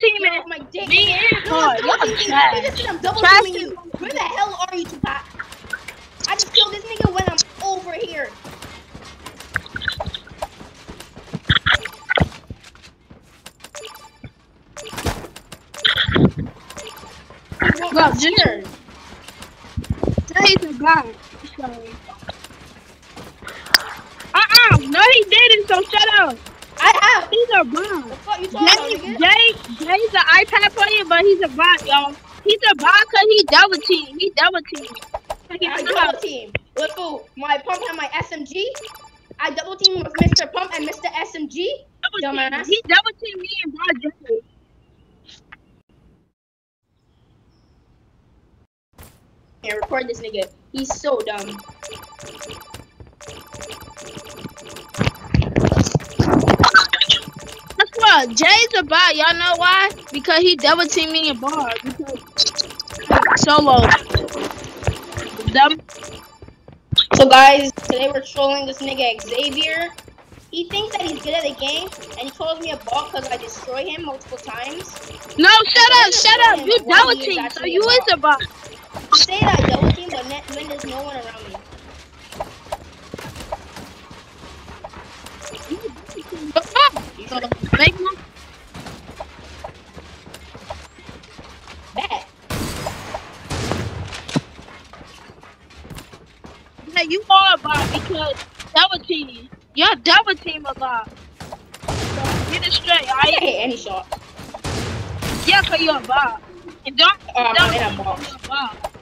teaming Get my dick. me and No, Paul. I'm double Y'all trash. I'm double Trash teaming you. Where the hell are you, Tupac? I just killed this nigga when I'm over here. Bro, just Jay's a guy. So. Uh-uh. No, he didn't, so shut up. I have. He's a bot. The fuck you talking about, Jay, nigga? Jay, Jay's an iPad player, but he's a bot, y'all. He's a bot because he double team. He double team. I double team with who? My pump and my SMG. I double team with Mr. Pump and Mr. SMG. Dumbass. He double team me and Bot Jay. And record this nigga. He's so dumb. Jay's a bot. Y'all know why? Because he double team me and Bar. Because solo. Dumb. So guys, today we're trolling this nigga Xavier. He thinks that he's good at the game, and he calls me a bot because I destroy him multiple times. No, shut up, shut up. You double team, so you is a bot. You say that I double team, but when there's no one around me. So, make one. Bet. Yeah, you are a bot because double team. You're double team a bot. So get it straight, I can't hit any shot. Yeah, cause you're a bot. And don't Oh, I'm double in a team box. you're a bot.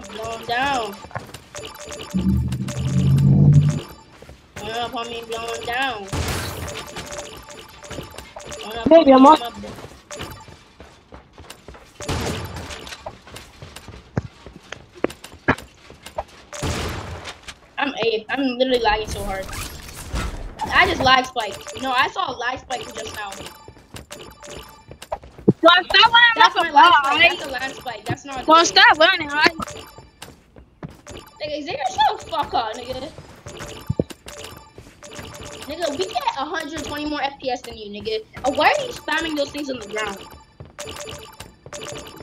I'm gonna blow him down. Run up on me, blow him down. Run up on Baby, me, I'm up. I'ma up. blow- I'm a. I'm literally lagging so hard. I just lag spike. No, I saw a lag spike just now. Well, stop running That's my bot, spike. alright? That's a lag spike. That's not. Well, stop running, alright? Nigga, Xavier, shut the fuck up, nigga. Nigga, we get 120 more FPS than you, nigga. Uh, why are you spamming those things on the ground?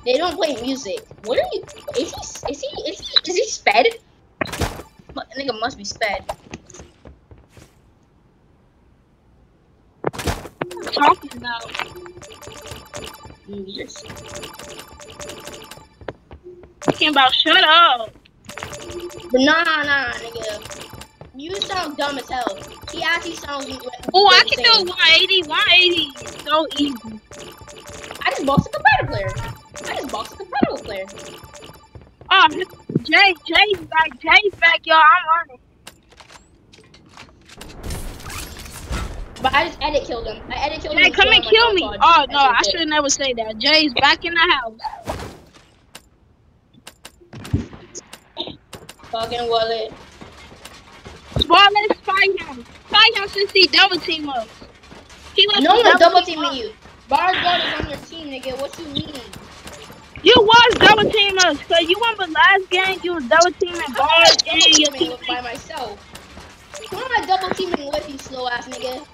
They don't play music. What are you? Is he? Is he? Is he? Is he sped? Nigga must be sped. Talking about. Just- Talking about, shut up. But nah, nah, nigga. You sound dumb as hell. He actually sounds. Oh, I can do 180. 180 is so easy. I just boxed a competitive player. I just boxed a competitive player. Oh, Jay, Jay's back. Jay's back, y'all. I'm running. But I just edit killed him. I edit killed him. Jay, come and kill me. Oh, no, I it. should never say that. Jay's back in the house. Fucking wallet. Well, let's fight him. Fight him since he double team us. He No to one's double team teaming you. Bar God is on your team, nigga. What you mean? You was double team us, cause you remember last game you was double teaming I bars double and your teaming by myself? Who am I double teaming with, you slow ass nigga?